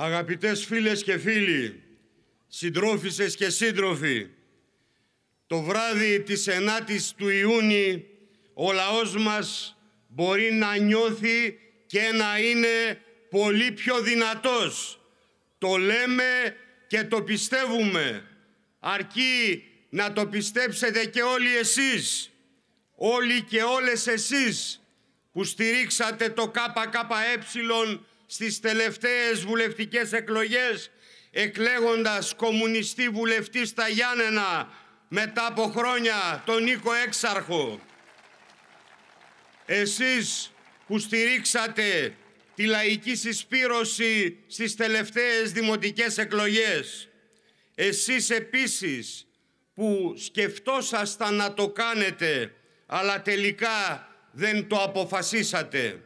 Αγαπητές φίλες και φίλοι, συντρόφισσες και σύντροφοι, το βράδυ της 9ης του Ιούνιου ο λαός μας μπορεί να νιώθει και να είναι πολύ πιο δυνατός. Το λέμε και το πιστεύουμε. Αρκεί να το πιστέψετε και όλοι εσείς, όλοι και όλες εσείς που στηρίξατε το ΚΚΕ στις τελευταίες βουλευτικές εκλογές εκλέγοντας κομμουνιστή βουλευτή στα Γιάννενα μετά από χρόνια τον Νίκο Έξαρχο. Εσείς που στηρίξατε τη λαϊκή συσπήρωση στις τελευταίες δημοτικές εκλογές. Εσείς επίσης που σκεφτόσασταν να το κάνετε, αλλά τελικά δεν το αποφασίσατε.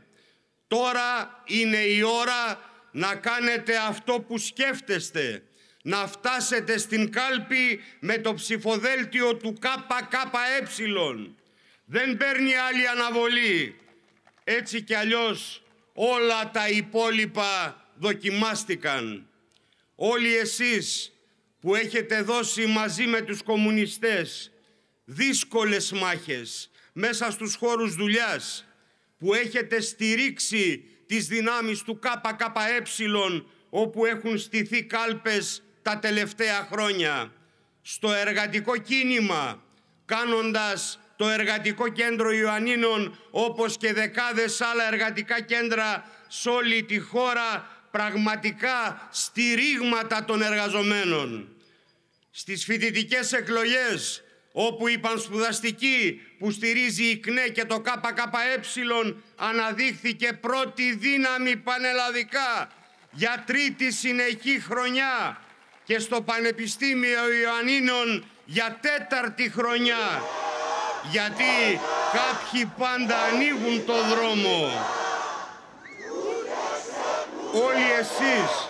Τώρα είναι η ώρα να κάνετε αυτό που σκέφτεστε, να φτάσετε στην κάλπη με το ψηφοδέλτιο του ΚΚΕ. Δεν παίρνει άλλη αναβολή. Έτσι κι αλλιώς όλα τα υπόλοιπα δοκιμάστηκαν. Όλοι εσείς που έχετε δώσει μαζί με τους κομμουνιστές δύσκολες μάχες μέσα στους χώρους δουλειάς, που έχετε στηρίξει τις δυνάμεις του ΚΚΕ όπου έχουν στηθεί κάλπες τα τελευταία χρόνια. Στο εργατικό κίνημα, κάνοντας το Εργατικό Κέντρο Ιωαννίνων όπως και δεκάδες άλλα εργατικά κέντρα σε όλη τη χώρα πραγματικά στηρίγματα των εργαζομένων. Στις φοιτητικές εκλογές όπου η πανσπουδαστική που στηρίζει η ΚΝΕ και το ΚΚΕ αναδείχθηκε πρώτη δύναμη πανελλαδικά για τρίτη συνεχή χρονιά και στο Πανεπιστήμιο Ιωαννίνων για τέταρτη χρονιά γιατί κάποιοι πάντα ανοίγουν το δρόμο. Όλοι εσείς,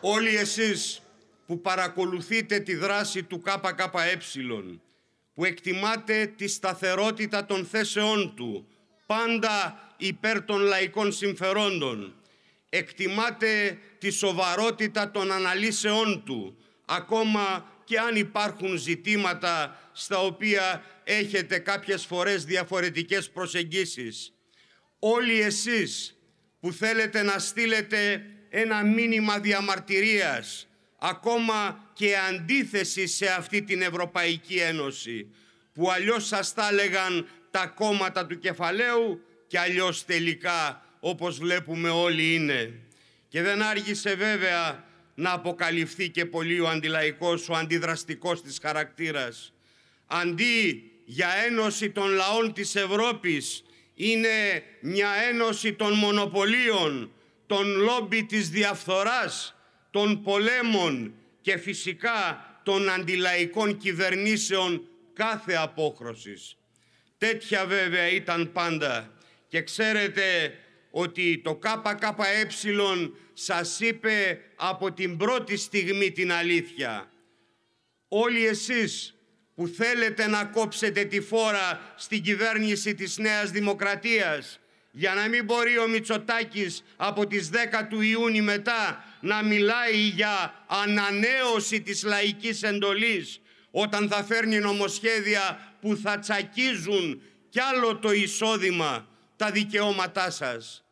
όλοι εσείς που παρακολουθείτε τη δράση του ΚΚΕ, που εκτιμάτε τη σταθερότητα των θέσεών του, πάντα υπέρ των λαϊκών συμφερόντων, εκτιμάτε τη σοβαρότητα των αναλύσεών του, ακόμα και αν υπάρχουν ζητήματα στα οποία έχετε κάποιες φορές διαφορετικές προσεγγίσεις. Όλοι εσείς που θέλετε να στείλετε ένα μήνυμα διαμαρτυρίας, ακόμα και αντίθεση σε αυτή την Ευρωπαϊκή Ένωση, που αλλιώς σας τα έλεγαν τα κόμματα του κεφαλαίου και αλλιώς τελικά όπως βλέπουμε όλοι είναι. Και δεν άργησε βέβαια να αποκαλυφθεί και πολύ ο αντιλαϊκός, ο αντιδραστικός της χαρακτήρας. Αντί για ένωση των λαών της Ευρώπης, είναι μια ένωση των μονοπωλίων, των λόμπι της διαφθοράς, των πολέμων και φυσικά των αντιλαϊκών κυβερνήσεων κάθε απόχρωσης. Τέτοια βέβαια ήταν πάντα και ξέρετε ότι το ΚΚΕ σας είπε από την πρώτη στιγμή την αλήθεια. Όλοι εσείς που θέλετε να κόψετε τη φόρα στην κυβέρνηση της Νέας Δημοκρατίας για να μην μπορεί ο Μητσοτάκης από τις 10 του Ιούνιου μετά να μιλάει για ανανέωση της λαϊκής εντολής όταν θα φέρνει νομοσχέδια που θα τσακίζουν κι άλλο το εισόδημα, τα δικαιώματά σας.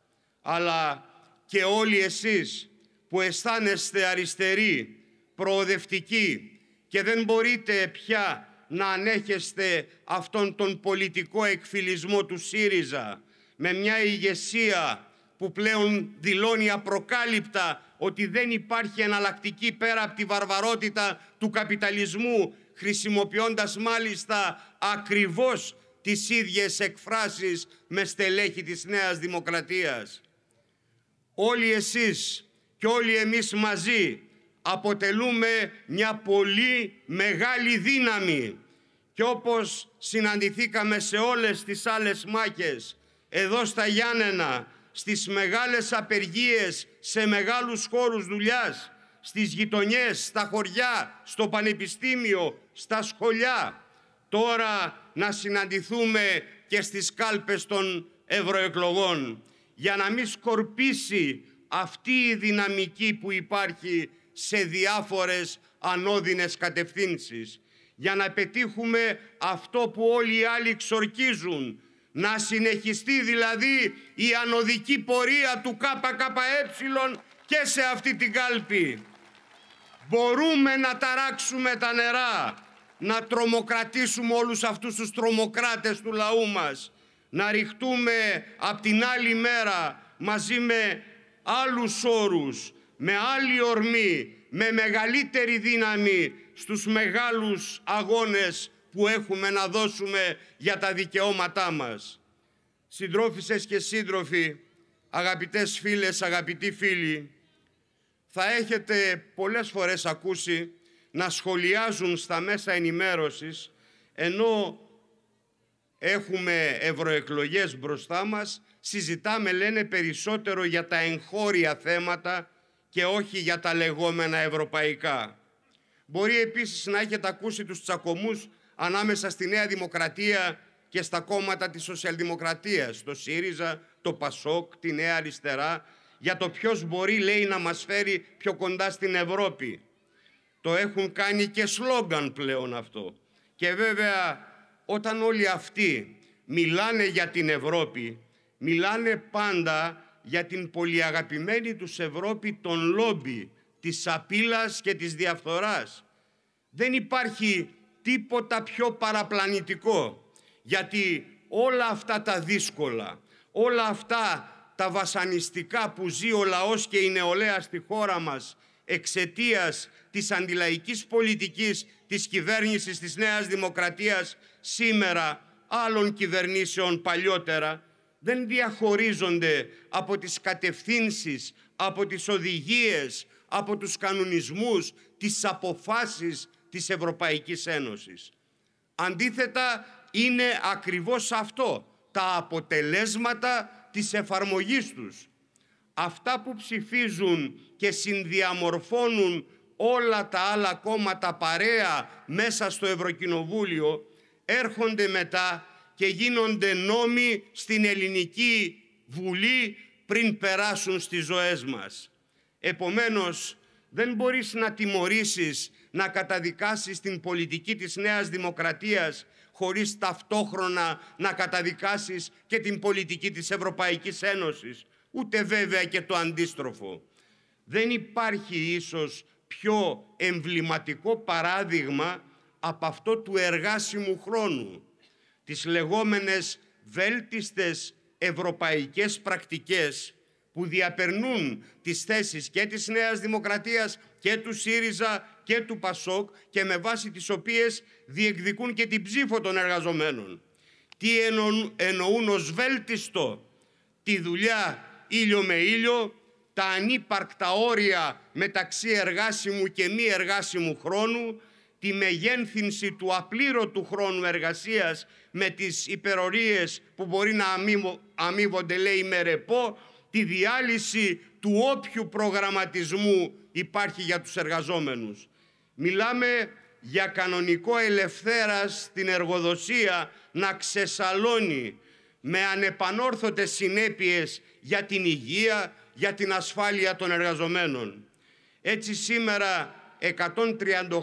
Αλλά και όλοι εσείς που αισθάνεστε αριστεροί, προοδευτικοί και δεν μπορείτε πια να ανέχεστε αυτόν τον πολιτικό εκφυλισμό του ΣΥΡΙΖΑ με μια ηγεσία που πλέον δηλώνει απροκάλυπτα ότι δεν υπάρχει εναλλακτική πέρα από τη βαρβαρότητα του καπιταλισμού χρησιμοποιώντας μάλιστα ακριβώς τις ίδιες εκφράσεις με στελέχη της Νέας Δημοκρατίας. Όλοι εσείς και όλοι εμείς μαζί αποτελούμε μια πολύ μεγάλη δύναμη. Και όπως συναντηθήκαμε σε όλες τις άλλες μάχες εδώ στα Γιάννενα, στις μεγάλες απεργίες σε μεγάλους χώρους δουλειάς, στις γειτονιές, στα χωριά, στο πανεπιστήμιο, στα σχολιά. Τώρα να συναντηθούμε και στις κάλπες των ευρωεκλογών για να μην σκορπίσει αυτή η δυναμική που υπάρχει σε διάφορες ανώδυνες κατευθύνσεις για να πετύχουμε αυτό που όλοι οι άλλοι ξορκίζουν να συνεχιστεί δηλαδή η ανωδική πορεία του ΚΚΕ και σε αυτή την κάλπη. Μπορούμε να ταράξουμε τα νερά, να τρομοκρατήσουμε όλους αυτούς τους τρομοκράτες του λαού μας, να ρηχτούμε απ' την άλλη μέρα μαζί με άλλους όρους, με άλλη ορμή, με μεγαλύτερη δύναμη στους μεγάλους αγώνες που έχουμε να δώσουμε για τα δικαιώματά μας. Συντρόφισσες και σύντροφοι, αγαπητές φίλες, αγαπητοί φίλοι, θα έχετε πολλές φορές ακούσει να σχολιάζουν στα μέσα ενημέρωσης ενώ έχουμε ευρωεκλογές μπροστά μας, συζητάμε λένε περισσότερο για τα εγχώρια θέματα και όχι για τα λεγόμενα ευρωπαϊκά. Μπορεί επίσης να έχετε ακούσει τους τσακωμούς ανάμεσα στη Νέα Δημοκρατία και στα κόμματα της Σοσιαλδημοκρατίας, το ΣΥΡΙΖΑ, το ΠΑΣΟΚ, τη Νέα Αριστερά, για το ποιος μπορεί, λέει, να μας φέρει πιο κοντά στην Ευρώπη. Το έχουν κάνει και σλόγγαν πλέον αυτό. Και βέβαια, όταν όλοι αυτοί μιλάνε για την Ευρώπη, μιλάνε πάντα για την πολυαγαπημένη τους Ευρώπη των λόμπι, της απάτης και της διαφθοράς. Δεν υπάρχει τίποτα πιο παραπλανητικό, γιατί όλα αυτά τα δύσκολα, όλα αυτά τα βασανιστικά που ζει ο λαός και η νεολαία στη χώρα μας εξαιτίας της αντιλαϊκής πολιτικής της κυβέρνησης της Νέας Δημοκρατίας σήμερα άλλων κυβερνήσεων παλιότερα δεν διαχωρίζονται από τις κατευθύνσεις, από τις οδηγίες, από τους κανονισμούς, τις αποφάσεις της Ευρωπαϊκής Ένωσης. Αντίθετα, είναι ακριβώς αυτό, τα αποτελέσματα της εφαρμογής τους. Αυτά που ψηφίζουν και συνδιαμορφώνουν όλα τα άλλα κόμματα παρέα μέσα στο Ευρωκοινοβούλιο έρχονται μετά και γίνονται νόμοι στην ελληνική Βουλή πριν περάσουν στις ζωές μας. Επομένως, δεν μπορείς να τιμωρήσεις, να καταδικάσεις την πολιτική της Νέας Δημοκρατίας χωρίς ταυτόχρονα να καταδικάσεις και την πολιτική της Ευρωπαϊκής Ένωσης. Ούτε βέβαια και το αντίστροφο. Δεν υπάρχει ίσως πιο εμβληματικό παράδειγμα από αυτό του εργάσιμου χρόνου. Τις λεγόμενες βέλτιστες ευρωπαϊκές πρακτικές που διαπερνούν τις θέσεις και της Νέας Δημοκρατίας και του ΣΥΡΙΖΑ και του ΠΑΣΟΚ και με βάση τις οποίες διεκδικούν και την ψήφο των εργαζομένων. Τι εννοούν, εννοούν ως βέλτιστο τη δουλειά ήλιο με ήλιο, τα ανύπαρκτα όρια μεταξύ εργάσιμου και μη εργάσιμου χρόνου, τη μεγένθυνση του απλήρωτου χρόνου εργασίας με τις υπερορίες που μπορεί να αμείβονται λέει με ρεπό, τη διάλυση του όποιου προγραμματισμού υπάρχει για τους εργαζόμενους. Μιλάμε για κανονικό ελευθέρας στην εργοδοσία να ξεσαλώνει με ανεπανόρθωτες συνέπειες για την υγεία, για την ασφάλεια των εργαζομένων. Έτσι σήμερα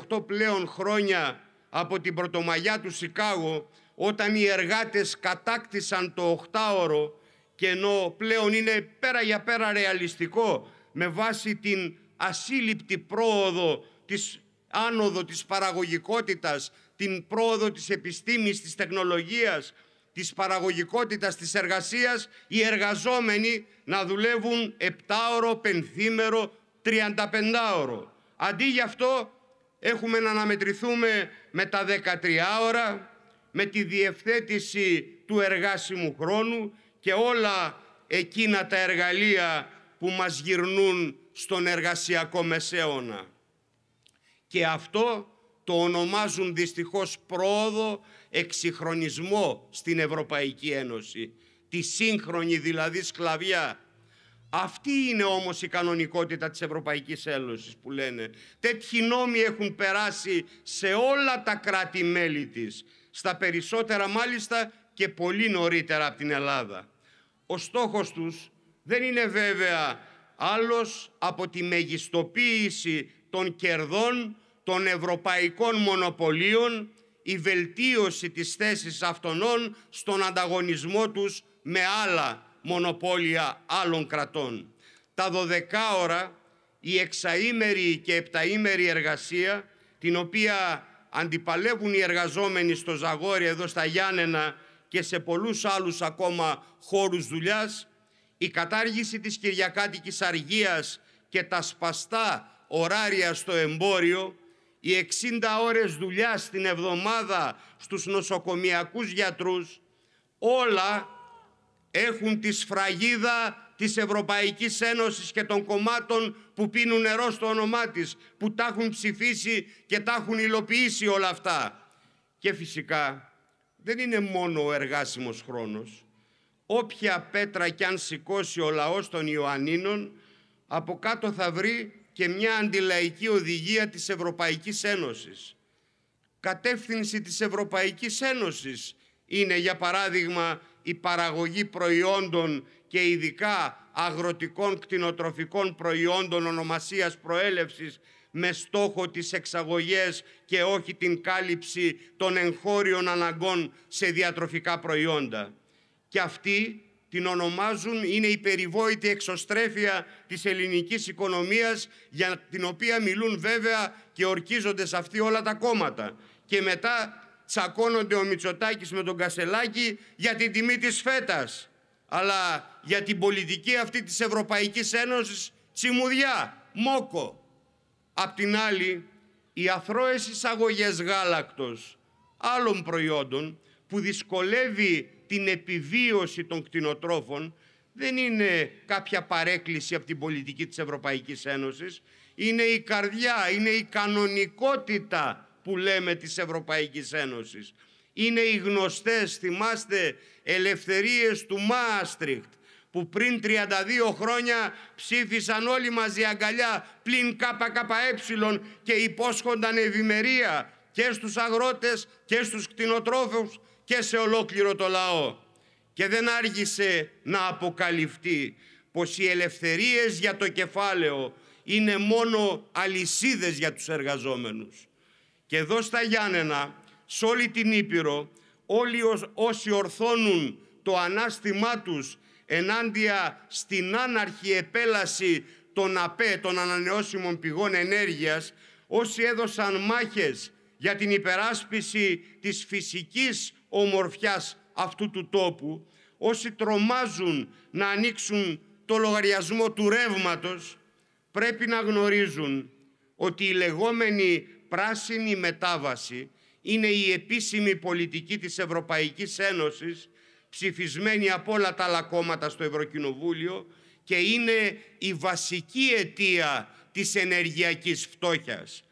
138 πλέον χρόνια από την Πρωτομαγιά του Σικάγο όταν οι εργάτες κατάκτησαν το 8ωρο και ενώ πλέον είναι πέρα για πέρα ρεαλιστικό με βάση την ασύλληπτη πρόοδο της άνοδο της παραγωγικότητας, την πρόοδο της επιστήμης, της τεχνολογίας, της παραγωγικότητας της εργασίας, οι εργαζόμενοι να δουλεύουν 7ωρο, πενθήμερο, 35ωρο. Αντί γι' αυτό έχουμε να αναμετρηθούμε με τα 13 ώρα, με τη διευθέτηση του εργάσιμου χρόνου και όλα εκείνα τα εργαλεία που μας γυρνούν στον εργασιακό μεσαίωνα. Και αυτό το ονομάζουν δυστυχώς πρόοδο, εξυγχρονισμό στην Ευρωπαϊκή Ένωση. Τη σύγχρονη δηλαδή σκλαβιά. Αυτή είναι όμως η κανονικότητα της Ευρωπαϊκής Ένωσης που λένε. Τέτοιοι νόμοι έχουν περάσει σε όλα τα κράτη-μέλη της. Στα περισσότερα μάλιστα και πολύ νωρίτερα από την Ελλάδα. Ο στόχος τους δεν είναι βέβαια άλλος από τη μεγιστοποίηση των κερδών των ευρωπαϊκών μονοπωλίων, η βελτίωση της θέσης αυτών στον ανταγωνισμό τους με άλλα μονοπόλια άλλων κρατών. Τα 12 ώρα, η εξαήμερη και επταήμερη εργασία, την οποία αντιπαλεύουν οι εργαζόμενοι στο Ζαγόρι, εδώ στα Γιάννενα και σε πολλούς άλλους ακόμα χώρους δουλειάς, η κατάργηση της Κυριακάτικης Αργίας και τα σπαστά ωράρια στο εμπόριο, οι 60 ώρες δουλειά την εβδομάδα στους νοσοκομιακούς γιατρούς, όλα έχουν τη σφραγίδα της Ευρωπαϊκής Ένωσης και των κομμάτων που πίνουν νερό στο όνομά της, που τα έχουν ψηφίσει και τα έχουν υλοποιήσει όλα αυτά. Και φυσικά δεν είναι μόνο ο εργάσιμος χρόνος. Όποια πέτρα κι αν σηκώσει ο λαός των Ιωαννίνων, από κάτω θα βρει και μια αντιλαϊκή οδηγία της Ευρωπαϊκής Ένωσης. Κατεύθυνση της Ευρωπαϊκής Ένωσης είναι, για παράδειγμα, η παραγωγή προϊόντων και ειδικά αγροτικών κτηνοτροφικών προϊόντων ονομασίας προέλευσης με στόχο τις εξαγωγές και όχι την κάλυψη των εγχώριων αναγκών σε διατροφικά προϊόντα. Και αυτή την ονομάζουν, είναι η περιβόητη εξωστρέφεια της ελληνικής οικονομίας για την οποία μιλούν βέβαια και ορκίζονται σε αυτή όλα τα κόμματα. Και μετά τσακώνονται ο Μητσοτάκης με τον Κασελάκη για την τιμή της φέτας. Αλλά για την πολιτική αυτή της Ευρωπαϊκής Ένωσης τσιμουδιά, μόκο. Απ' την άλλη, οι αθρώες εισαγωγές γάλακτος άλλων προϊόντων που δυσκολεύει την επιβίωση των κτηνοτρόφων δεν είναι κάποια παρέκκληση από την πολιτική της Ευρωπαϊκής Ένωσης. Είναι η καρδιά, είναι η κανονικότητα που λέμε της Ευρωπαϊκής Ένωσης. Είναι οι γνωστές, θυμάστε, ελευθερίες του Μάστριχτ που πριν 32 χρόνια ψήφισαν όλοι μαζί αγκαλιά πλην ΚΚΕ και υπόσχονταν ευημερία και στους αγρότες και στους κτηνοτρόφους και σε ολόκληρο το λαό. Και δεν άργησε να αποκαλυφθεί πως οι ελευθερίες για το κεφάλαιο είναι μόνο αλυσίδες για τους εργαζόμενους. Και εδώ στα Γιάννενα, σε όλη την Ήπειρο, όλοι όσοι ορθώνουν το ανάστημά τους ενάντια στην άναρχη επέλαση των ΑΠΕ, των ανανεώσιμων πηγών ενέργειας, όσοι έδωσαν μάχες για την υπεράσπιση της φυσικής ομορφιάς αυτού του τόπου, όσοι τρομάζουν να ανοίξουν το λογαριασμό του ρεύματος, πρέπει να γνωρίζουν ότι η λεγόμενη πράσινη μετάβαση είναι η επίσημη πολιτική της Ευρωπαϊκής Ένωσης, ψηφισμένη από όλα τα άλλα κόμματα στο Ευρωκοινοβούλιο και είναι η βασική αιτία της ενεργειακής φτώχειας.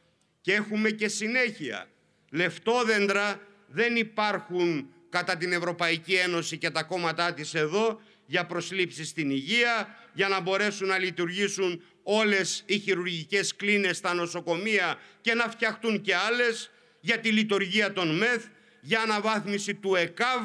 Και έχουμε και συνέχεια. Λεφτόδεντρα δεν υπάρχουν κατά την Ευρωπαϊκή Ένωση και τα κόμματά της εδώ για προσλήψεις στην υγεία, για να μπορέσουν να λειτουργήσουν όλες οι χειρουργικές κλίνες στα νοσοκομεία και να φτιαχτούν και άλλες, για τη λειτουργία των ΜΕΘ, για αναβάθμιση του ΕΚΑΒ,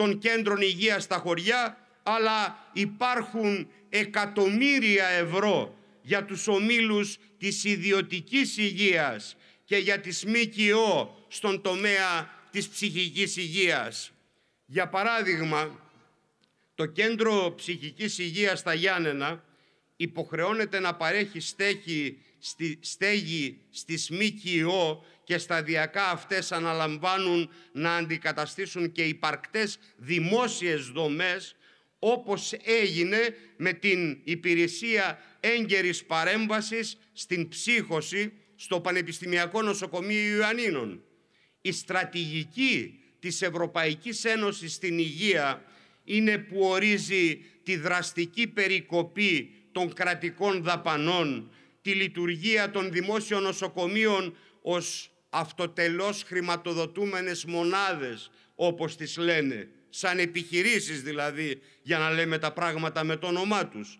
των κέντρων υγείας στα χωριά, αλλά υπάρχουν εκατομμύρια ευρώ για τους ομίλους της ιδιωτικής υγείας και για τις ΜΚΟ στον τομέα της ψυχικής υγείας. Για παράδειγμα, το Κέντρο Ψυχικής Υγείας στα Γιάννενα υποχρεώνεται να παρέχει στέγη, στη, στέγη στις ΜΚΟ και σταδιακά αυτές αναλαμβάνουν να αντικαταστήσουν και υπαρκτές δημόσιες δομές όπως έγινε με την υπηρεσία έγκαιρης παρέμβασης στην ψύχωση στο Πανεπιστημιακό Νοσοκομείο Ιωαννίνων. Η στρατηγική της Ευρωπαϊκής Ένωσης στην υγεία είναι που ορίζει τη δραστική περικοπή των κρατικών δαπανών, τη λειτουργία των δημόσιων νοσοκομείων ως αυτοτελώς χρηματοδοτούμενες μονάδες, όπως τις λένε, σαν επιχειρήσεις δηλαδή, για να λέμε τα πράγματα με το όνομά τους.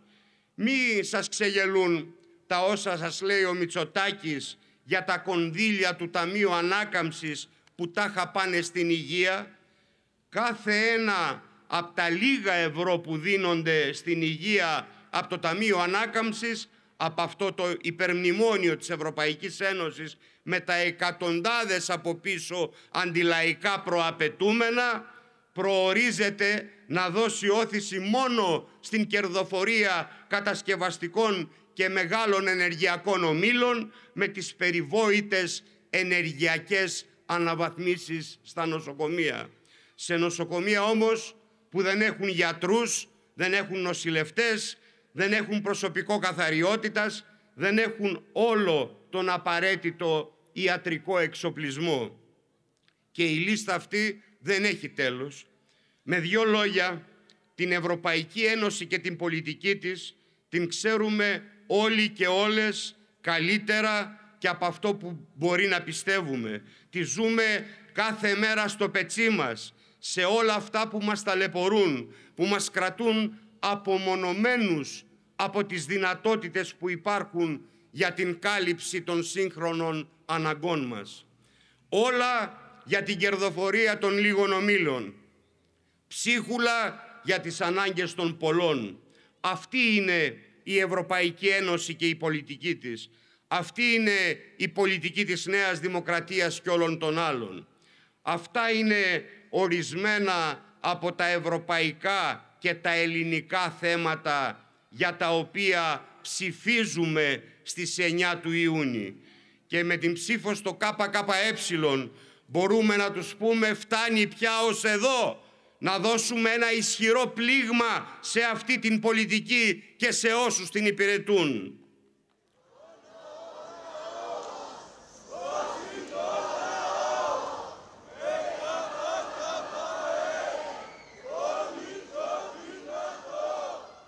Μη σας ξεγελούν τα όσα σας λέει ο Μητσοτάκης για τα κονδύλια του Ταμείου Ανάκαμψης που τάχα πάνε στην υγεία. Κάθε ένα από τα λίγα ευρώ που δίνονται στην υγεία από το Ταμείο Ανάκαμψης, από αυτό το υπερμνημόνιο της Ευρωπαϊκής Ένωσης με τα εκατοντάδες από πίσω αντιλαϊκά προαπαιτούμενα, προορίζεται να δώσει όθηση μόνο στην κερδοφορία κατασκευαστικών και μεγάλων ενεργειακών ομίλων με τις περιβόητες ενεργειακές αναβαθμίσεις στα νοσοκομεία. Σε νοσοκομεία όμως που δεν έχουν γιατρούς, δεν έχουν νοσηλευτές, δεν έχουν προσωπικό καθαριότητας, δεν έχουν όλο τον απαραίτητο ιατρικό εξοπλισμό. Και η λίστα αυτή δεν έχει τέλος. Με δύο λόγια, την Ευρωπαϊκή Ένωση και την πολιτική της την ξέρουμε όλοι και όλες καλύτερα και από αυτό που μπορεί να πιστεύουμε. Τη ζούμε κάθε μέρα στο πετσί μας, σε όλα αυτά που μας ταλαιπωρούν, που μας κρατούν απομονωμένους από τις δυνατότητες που υπάρχουν για την κάλυψη των σύγχρονων αναγκών μας. Όλα για την κερδοφορία των λίγων ομίλων. Ψίχουλα για τις ανάγκες των πολλών. Αυτή είναι η Ευρωπαϊκή Ένωση και η πολιτική της. Αυτή είναι η πολιτική της Νέας Δημοκρατίας και όλων των άλλων. Αυτά είναι ορισμένα από τα ευρωπαϊκά και τα ελληνικά θέματα για τα οποία ψηφίζουμε στις 9 του Ιούνιου. Και με την ψήφο στο ΚΚΕ μπορούμε να τους πούμε φτάνει πια ως εδώ να δώσουμε ένα ισχυρό πλήγμα σε αυτή την πολιτική και σε όσους την υπηρετούν.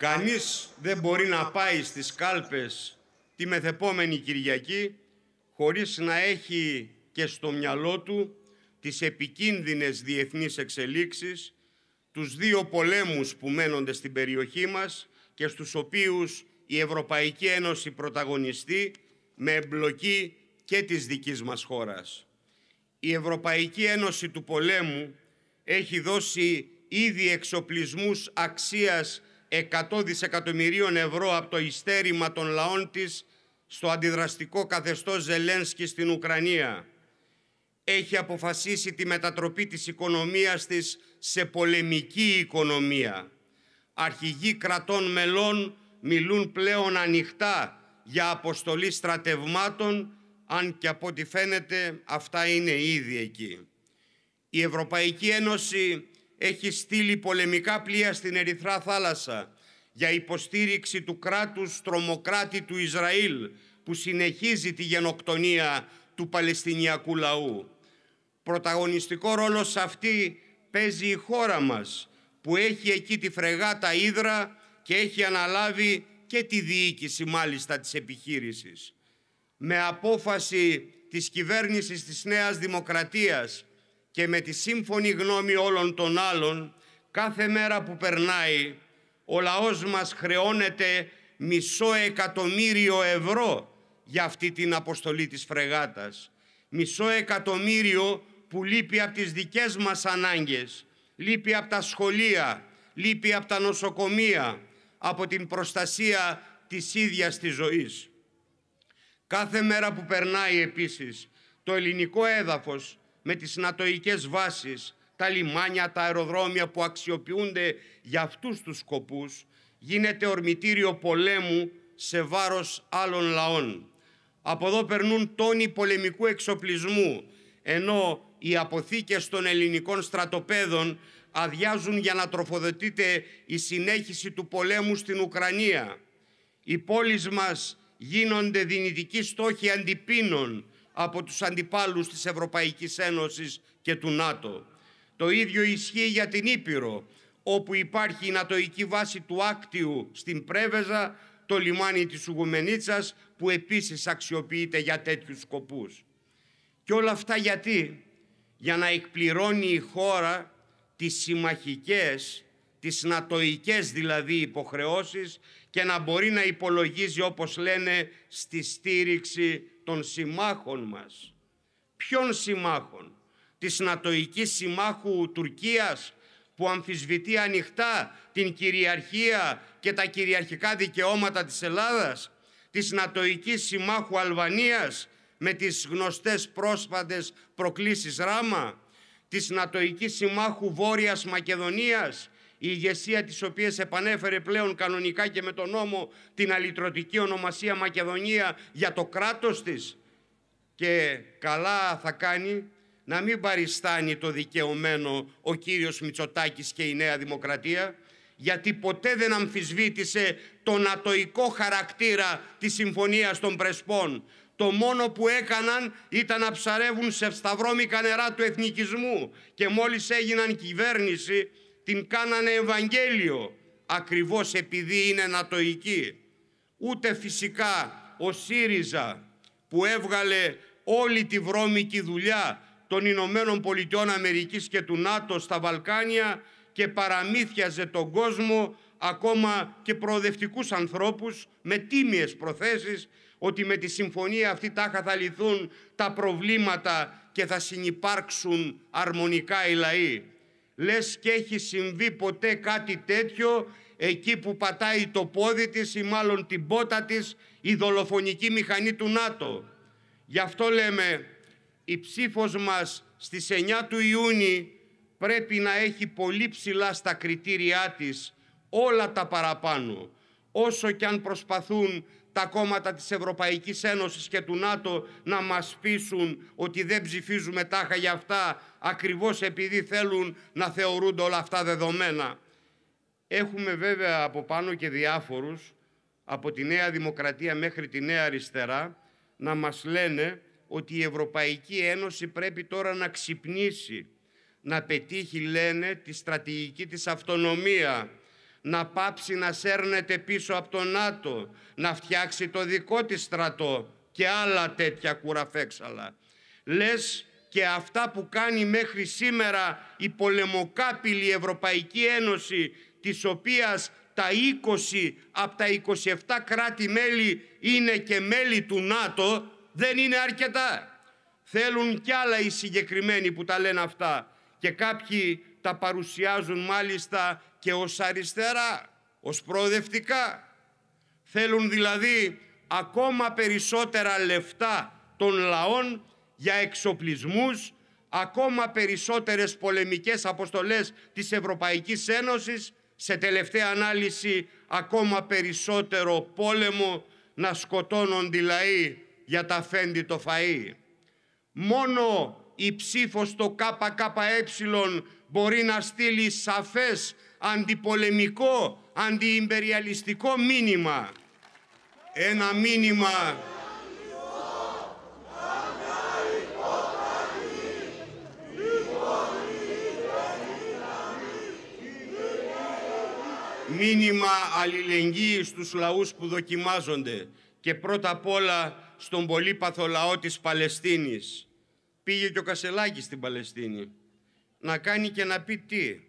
Κανείς δεν μπορεί να πάει στις κάλπες τη μεθεπόμενη Κυριακή χωρίς να έχει και στο μυαλό του τις επικίνδυνες διεθνείς εξελίξεις, τους δύο πολέμους που μένονται στην περιοχή μας και στους οποίους η Ευρωπαϊκή Ένωση πρωταγωνιστεί με εμπλοκή και της δικής μας χώρας. Η Ευρωπαϊκή Ένωση του πολέμου έχει δώσει ήδη εξοπλισμούς αξίας 100 δισεκατομμυρίων ευρώ από το ιστέρημα των λαών της στο αντιδραστικό καθεστώς Ζελένσκι στην Ουκρανία. Έχει αποφασίσει τη μετατροπή της οικονομίας της σε πολεμική οικονομία. Αρχηγοί κρατών μελών μιλούν πλέον ανοιχτά για αποστολή στρατευμάτων, αν και από ό,τι φαίνεται αυτά είναι ήδη εκεί. Η Ευρωπαϊκή Ένωση έχει στείλει πολεμικά πλοία στην Ερυθρά θάλασσα για υποστήριξη του κράτους τρομοκράτη του Ισραήλ που συνεχίζει τη γενοκτονία του Παλαιστινιακού λαού. Πρωταγωνιστικό ρόλο σε αυτή παίζει η χώρα μας που έχει εκεί τη φρεγάτα Ήδρα και έχει αναλάβει και τη διοίκηση μάλιστα της επιχείρησης. Με απόφαση της κυβέρνησης της Νέας Δημοκρατίας και με τη σύμφωνη γνώμη όλων των άλλων, κάθε μέρα που περνάει, ο λαός μας χρεώνεται μισό εκατομμύριο ευρώ για αυτή την αποστολή της φρεγάτας. Μισό εκατομμύριο που λείπει από τις δικές μας ανάγκες, λείπει από τα σχολεία, λείπει από τα νοσοκομεία, από την προστασία της ίδιας της ζωής. Κάθε μέρα που περνάει επίσης το ελληνικό έδαφος με τις νατοικές βάσεις, τα λιμάνια, τα αεροδρόμια που αξιοποιούνται για αυτούς τους σκοπούς, γίνεται ορμητήριο πολέμου σε βάρος άλλων λαών. Από εδώ περνούν τόνοι πολεμικού εξοπλισμού, ενώ οι αποθήκες των ελληνικών στρατοπέδων αδειάζουν για να τροφοδοτείται η συνέχιση του πολέμου στην Ουκρανία. Οι πόλεις μας γίνονται δυνητικοί στόχοι αντιπίνων από τους αντιπάλους της Ευρωπαϊκής Ένωσης και του ΝΑΤΟ. Το ίδιο ισχύει για την Ήπειρο, όπου υπάρχει η νατοική βάση του Άκτιου στην Πρέβεζα, το λιμάνι της Ουγουμενίτσας, που επίσης αξιοποιείται για τέτοιους σκοπούς. Και όλα αυτά γιατί, για να εκπληρώνει η χώρα τις συμμαχικές, τις νατοικές δηλαδή υποχρεώσεις και να μπορεί να υπολογίζει όπως λένε στη στήριξη των συμμάχων μας. Ποιων συμμάχων, της Νατοικής Συμμάχου Τουρκίας, που αμφισβητεί ανοιχτά την κυριαρχία και τα κυριαρχικά δικαιώματα της Ελλάδας, της Νατοικής Συμμάχου Αλβανίας με τις γνωστές πρόσφατες προκλήσεις Ράμα, της Νατοικής Συμμάχου Βόρειας Μακεδονίας, η ηγεσία της οποίας επανέφερε πλέον κανονικά και με τον νόμο την αλυτρωτική ονομασία Μακεδονία για το κράτος της και καλά θα κάνει να μην παριστάνει το δικαιωμένο ο κύριος Μητσοτάκης και η Νέα Δημοκρατία γιατί ποτέ δεν αμφισβήτησε το νατοϊκό χαρακτήρα της Συμφωνίας των Πρεσπών. Το μόνο που έκαναν ήταν να ψαρεύουν σε σταυρόμικα νερά του εθνικισμού και μόλις έγιναν κυβέρνηση την κάνανε Ευαγγέλιο ακριβώς επειδή είναι νατοϊκή. Ούτε φυσικά ο ΣΥΡΙΖΑ που έβγαλε όλη τη βρώμικη δουλειά των Ηνωμένων Πολιτειών Αμερικής και του ΝΑΤΟ στα Βαλκάνια και παραμύθιαζε τον κόσμο ακόμα και προοδευτικούς ανθρώπους με τίμιες προθέσεις ότι με τη συμφωνία αυτή τάχα θα λυθούν τα προβλήματα και θα συνυπάρξουν αρμονικά οι λαοί. Λες και έχει συμβεί ποτέ κάτι τέτοιο εκεί που πατάει το πόδι της ή μάλλον την πότα της η δολοφονική μηχανή του ΝΑΤΟ. Γι' αυτό λέμε η ψήφος μας στις 9 του Ιούνιου πρέπει να έχει πολύ ψηλά στα κριτήριά της όλα τα παραπάνω. Όσο και αν προσπαθούν τα κόμματα της Ευρωπαϊκής Ένωσης και του ΝΑΤΟ να μας πείσουν ότι δεν ψηφίζουμε τάχα για αυτά ακριβώς επειδή θέλουν να θεωρούνται όλα αυτά δεδομένα. Έχουμε βέβαια από πάνω και διάφορους από τη Νέα Δημοκρατία μέχρι τη Νέα Αριστερά να μας λένε ότι η Ευρωπαϊκή Ένωση πρέπει τώρα να ξυπνήσει, να πετύχει, λένε, τη στρατηγική της αυτονομία, να πάψει να σέρνεται πίσω από το ΝΑΤΟ, να φτιάξει το δικό της στρατό και άλλα τέτοια κουραφέξαλα. Λες και αυτά που κάνει μέχρι σήμερα η πολεμοκάπηλη Ευρωπαϊκή Ένωση, της οποίας τα 20 από τα 27 κράτη-μέλη είναι και μέλη του ΝΑΤΟ, δεν είναι αρκετά. Θέλουν κι άλλα οι συγκεκριμένοι που τα λένε αυτά και κάποιοι τα παρουσιάζουν μάλιστα και ως αριστερά, ως προοδευτικά. Θέλουν δηλαδή ακόμα περισσότερα λεφτά των λαών για εξοπλισμούς, ακόμα περισσότερες πολεμικές αποστολές της Ευρωπαϊκής Ένωσης, σε τελευταία ανάλυση ακόμα περισσότερο πόλεμο να σκοτώνονται οι λαοί για τα φέντη το φαΐ. Μόνο η ψήφος στο ΚΚΕ μπορεί να στείλει σαφές αντιπολεμικό, αντιυμπεριαλιστικό μήνυμα. Ένα μήνυμα μήνυμα αλληλεγγύης στους λαούς που δοκιμάζονται και πρώτα απ' όλα στον πολύπαθο λαό της Παλαιστίνης. Πήγε και ο Κασελάκης στην Παλαιστίνη να κάνει και να πει τι,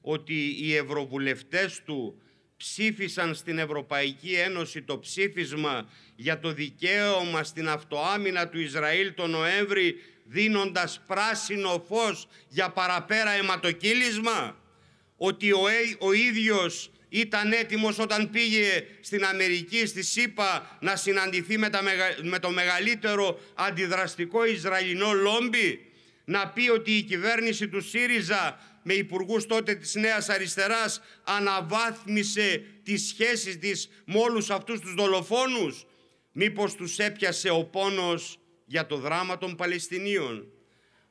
ότι οι ευρωβουλευτές του ψήφισαν στην Ευρωπαϊκή Ένωση το ψήφισμα για το δικαίωμα στην αυτοάμυνα του Ισραήλ το Νοέμβρη δίνοντας πράσινο φως για παραπέρα αιματοκύλισμα. Ότι ο, ο ίδιος ήταν έτοιμος όταν πήγε στην Αμερική, στη ΣΥΠΑ, να συναντηθεί με, τα, με το μεγαλύτερο αντιδραστικό Ισραηλινό λόμπι, να πει ότι η κυβέρνηση του ΣΥΡΙΖΑ με υπουργούς τότε της Νέας Αριστεράς αναβάθμισε τις σχέσεις της με όλους αυτούς τους δολοφόνους; Μήπως τους έπιασε ο πόνος για το δράμα των Παλαιστινίων;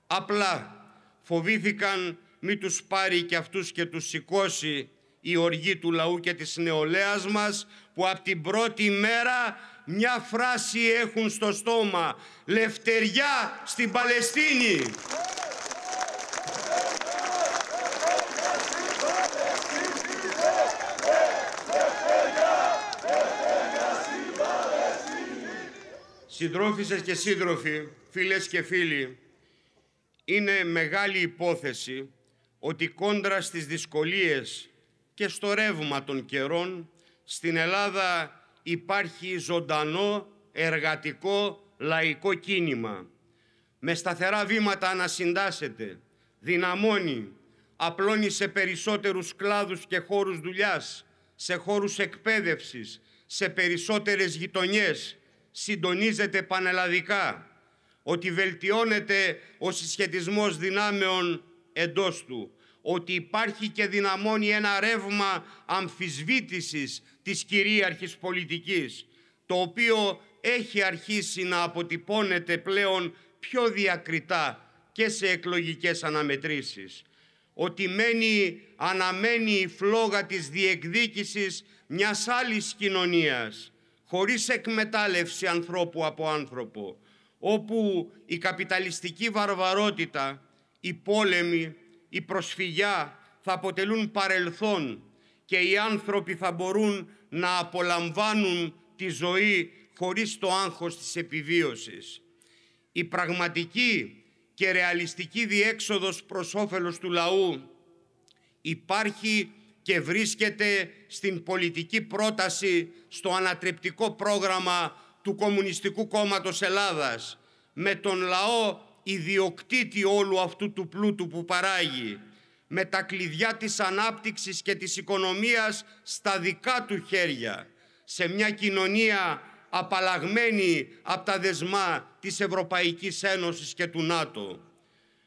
Απλά φοβήθηκαν μη τους πάρει και αυτούς και τους σηκώσει η οργή του λαού και της νεολαίας μας που από την πρώτη μέρα μια φράση έχουν στο στόμα «Λευτεριά στην Παλαιστίνη». Συντρόφισσες και σύντροφοι, φίλες και φίλοι, είναι μεγάλη υπόθεση ότι κόντρα στις δυσκολίες και στο ρεύμα των καιρών στην Ελλάδα υπάρχει ζωντανό εργατικό λαϊκό κίνημα. Με σταθερά βήματα ανασυντάσσεται, δυναμώνει, απλώνει σε περισσότερους κλάδους και χώρους δουλειάς, σε χώρους εκπαίδευσης, σε περισσότερες γειτονιές, συντονίζεται πανελλαδικά, ότι βελτιώνεται ο συσχετισμός δυνάμεων εντός του, ότι υπάρχει και δυναμώνει ένα ρεύμα αμφισβήτησης της κυρίαρχης πολιτικής, το οποίο έχει αρχίσει να αποτυπώνεται πλέον πιο διακριτά και σε εκλογικές αναμετρήσεις. Ότι μένει, αναμένει η φλόγα της διεκδίκησης μιας άλλης κοινωνίας, χωρίς εκμετάλλευση ανθρώπου από άνθρωπο, όπου η καπιταλιστική βαρβαρότητα, η πόλεμη, η προσφυγιά θα αποτελούν παρελθόν και οι άνθρωποι θα μπορούν να απολαμβάνουν τη ζωή χωρίς το άγχος της επιβίωσης. Η πραγματική και ρεαλιστική διέξοδος προς όφελος του λαού υπάρχει και βρίσκεται στην πολιτική πρόταση στο ανατρεπτικό πρόγραμμα του Κομμουνιστικού Κόμματος Ελλάδας με τον λαό ιδιοκτήτη όλου αυτού του πλούτου που παράγει με τα κλειδιά της ανάπτυξης και της οικονομίας στα δικά του χέρια σε μια κοινωνία απαλλαγμένη από τα δεσμά της Ευρωπαϊκής Ένωσης και του ΝΑΤΟ.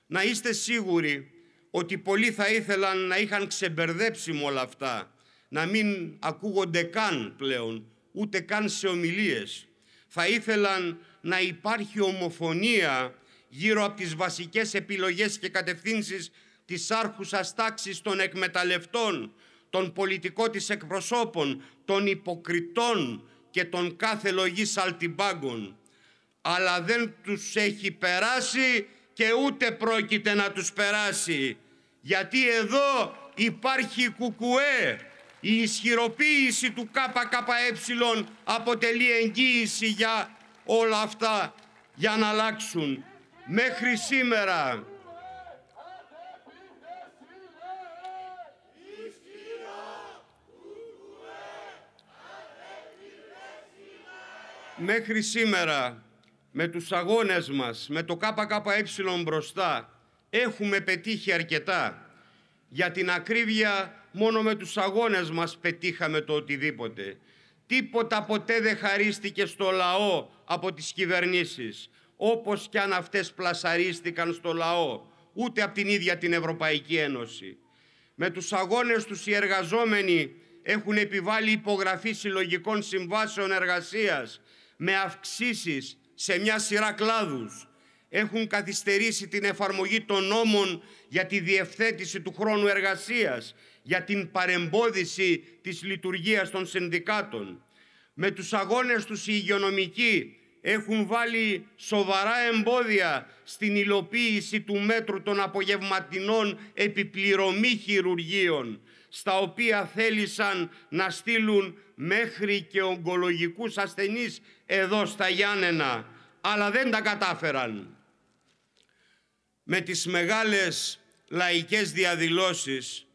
Να είστε σίγουροι ότι πολλοί θα ήθελαν να είχαν ξεμπερδέψει με όλα αυτά, να μην ακούγονται καν πλέον, ούτε καν σε ομιλίες. Θα ήθελαν να υπάρχει ομοφωνία γύρω από τις βασικές επιλογές και κατευθύνσεις της άρχουσας τάξης των εκμεταλλευτών, των πολιτικών της εκπροσώπων, των υποκριτών και των κάθε λογής αλτιμπάγκων. Αλλά δεν τους έχει περάσει και ούτε πρόκειται να τους περάσει. Γιατί εδώ υπάρχει κουκουέ. Η ισχυροποίηση του ΚΚΕ αποτελεί εγγύηση για όλα αυτά για να αλλάξουν. Μέχρι σήμερα μέχρι σήμερα με τους αγώνες μας, με το ΚΚΕ μπροστά, έχουμε πετύχει αρκετά. Για την ακρίβεια, μόνο με τους αγώνες μας πετύχαμε το οτιδήποτε. Τίποτα ποτέ δεν χαρίστηκε στο λαό από τις κυβερνήσεις, όπως κι αν αυτές πλασαρίστηκαν στο λαό, ούτε από την ίδια την Ευρωπαϊκή Ένωση. Με τους αγώνες τους οι εργαζόμενοι έχουν επιβάλει υπογραφή συλλογικών συμβάσεων εργασίας με αυξήσεις σε μια σειρά κλάδους. Έχουν καθυστερήσει την εφαρμογή των νόμων για τη διευθέτηση του χρόνου εργασίας, για την παρεμπόδιση της λειτουργίας των συνδικάτων. Με τους αγώνες τους οι υγειονομικοί έχουν βάλει σοβαρά εμπόδια στην υλοποίηση του μέτρου των απογευματινών επιπληρωμή χειρουργείων στα οποία θέλησαν να στείλουν μέχρι και ογκολογικούς ασθενείς εδώ στα Γιάννενα, αλλά δεν τα κατάφεραν. Με τις μεγάλες λαϊκές διαδηλώσεις,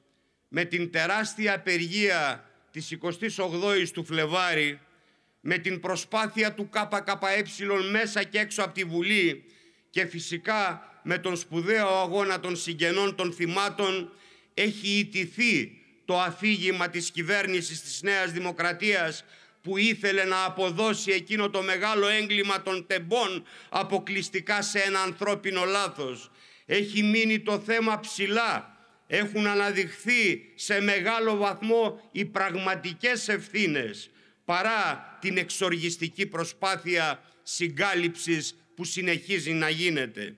με την τεράστια απεργία της 28ης του Φλεβάρη, με την προσπάθεια του ΚΚΕ μέσα και έξω από τη Βουλή και φυσικά με τον σπουδαίο αγώνα των συγγενών των θυμάτων έχει ιτηθεί το αφήγημα της κυβέρνησης της Νέας Δημοκρατίας που ήθελε να αποδώσει εκείνο το μεγάλο έγκλημα των τεμπών αποκλειστικά σε ένα ανθρώπινο λάθος. Έχει μείνει το θέμα ψηλά. Έχουν αναδειχθεί σε μεγάλο βαθμό οι πραγματικές ευθύνες παρά την εξοργιστική προσπάθεια συγκάλυψης που συνεχίζει να γίνεται.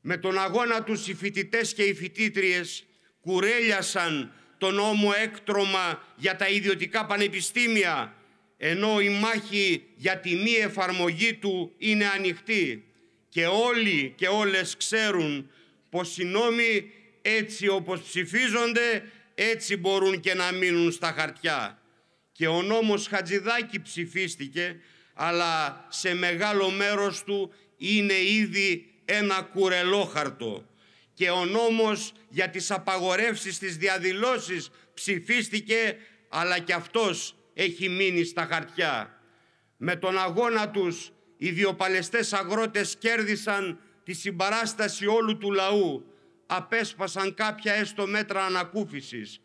Με τον αγώνα τους οι φοιτητές και οι φοιτήτριες κουρέλιασαν το νόμο έκτρωμα για τα ιδιωτικά πανεπιστήμια, ενώ η μάχη για τη μη εφαρμογή του είναι ανοιχτή και όλοι και όλες ξέρουν πως οι νόμοι έτσι όπως ψηφίζονται έτσι μπορούν και να μείνουν στα χαρτιά. Και ο νόμος Χατζηδάκη ψηφίστηκε αλλά σε μεγάλο μέρος του είναι ήδη ένα κουρελόχαρτο και ο νόμος για τις απαγορεύσεις της διαδηλώσεις ψηφίστηκε αλλά και αυτός έχει μείνει στα χαρτιά. Με τον αγώνα τους οι βιοπαλαιστές αγρότες κέρδισαν τη συμπαράσταση όλου του λαού απέσπασαν κάποια έστω μέτρα ανακούφισης.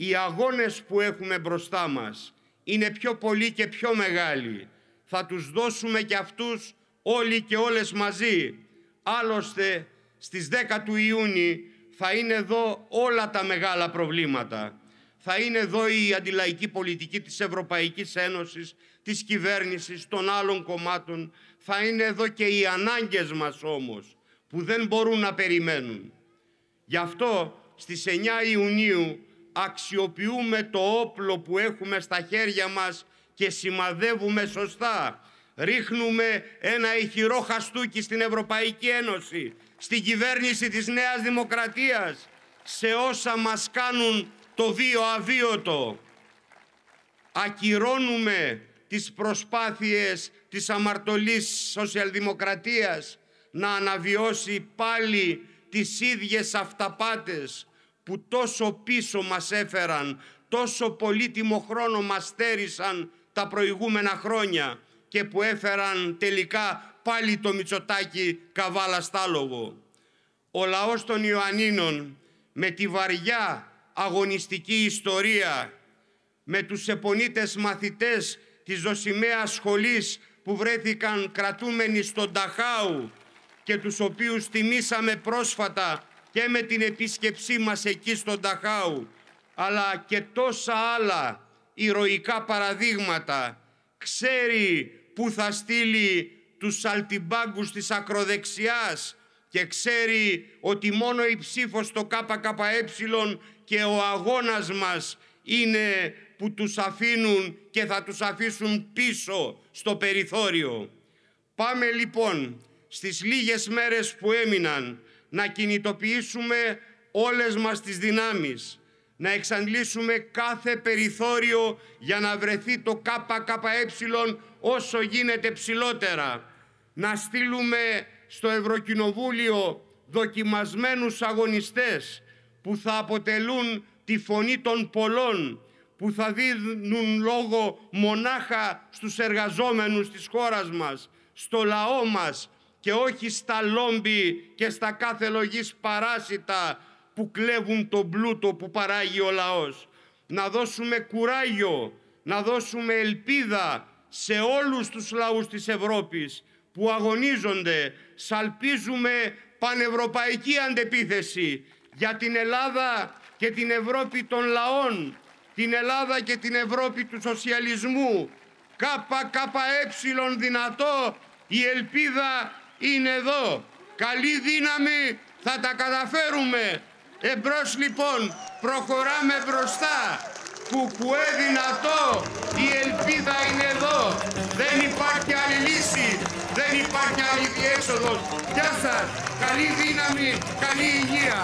Οι αγώνες που έχουμε μπροστά μας είναι πιο πολλοί και πιο μεγάλοι. Θα τους δώσουμε και αυτούς όλοι και όλες μαζί. Άλλωστε, στις 10 του Ιούνιου θα είναι εδώ όλα τα μεγάλα προβλήματα. Θα είναι εδώ η αντιλαϊκή πολιτική της Ευρωπαϊκής Ένωσης, της κυβέρνησης, των άλλων κομμάτων. Θα είναι εδώ και οι ανάγκες μας όμως, που δεν μπορούν να περιμένουν. Γι' αυτό στις 9 Ιουνίου αξιοποιούμε το όπλο που έχουμε στα χέρια μας και σημαδεύουμε σωστά. Ρίχνουμε ένα ηχηρό χαστούκι στην Ευρωπαϊκή Ένωση, στην κυβέρνηση της Νέας Δημοκρατίας, σε όσα μας κάνουν το βίο αβίωτο. Ακυρώνουμε τις προσπάθειες της αμαρτωλής σοσιαλδημοκρατίας να αναβιώσει πάλι τις ίδιες αυταπάτες που τόσο πίσω μας έφεραν, τόσο πολύτιμο χρόνο μας στέρισαν τα προηγούμενα χρόνια και που έφεραν τελικά πάλι το Μητσοτάκι καβάλα στάλογο. Ο λαός των Ιωαννίνων με τη βαριά αγωνιστική ιστορία, με τους επονίτες μαθητές της Ζωσιμαίας Σχολής που βρέθηκαν κρατούμενοι στον Ταχάου και τους οποίους τιμήσαμε πρόσφατα και με την επίσκεψή μας εκεί στον Ταχάου, αλλά και τόσα άλλα ηρωικά παραδείγματα, ξέρει που θα στείλει τους αλτιμπάγκους της ακροδεξιάς και ξέρει ότι μόνο η ψήφος στο ΚΚΕ και ο αγώνας μας είναι που τους αφήνουν και θα τους αφήσουν πίσω στο περιθώριο. Πάμε λοιπόν στις λίγες μέρες που έμειναν να κινητοποιήσουμε όλες μας τις δυνάμεις, να εξαντλήσουμε κάθε περιθώριο για να βρεθεί το ΚΚΕ όσο γίνεται ψηλότερα, να στείλουμε στο Ευρωκοινοβούλιο δοκιμασμένους αγωνιστές που θα αποτελούν τη φωνή των πολλών, που θα δίνουν λόγο μονάχα στους εργαζόμενους της χώρας μας, στο λαό μας, και όχι στα λόμπι και στα κάθε λογής παράσιτα που κλέβουν τον πλούτο που παράγει ο λαός. Να δώσουμε κουράγιο, να δώσουμε ελπίδα σε όλους τους λαούς της Ευρώπης που αγωνίζονται, σαλπίζουμε πανευρωπαϊκή αντεπίθεση για την Ελλάδα και την Ευρώπη των λαών, την Ελλάδα και την Ευρώπη του σοσιαλισμού. ΚΚΕ δυνατό, η ελπίδα είναι εδώ. Καλή δύναμη, θα τα καταφέρουμε. Εμπρός λοιπόν, προχωράμε μπροστά. Κουκουέ δυνατό, η ελπίδα είναι εδώ. Δεν υπάρχει άλλη λύση, δεν υπάρχει άλλη διέξοδος. Γεια σας, καλή δύναμη, καλή υγεία.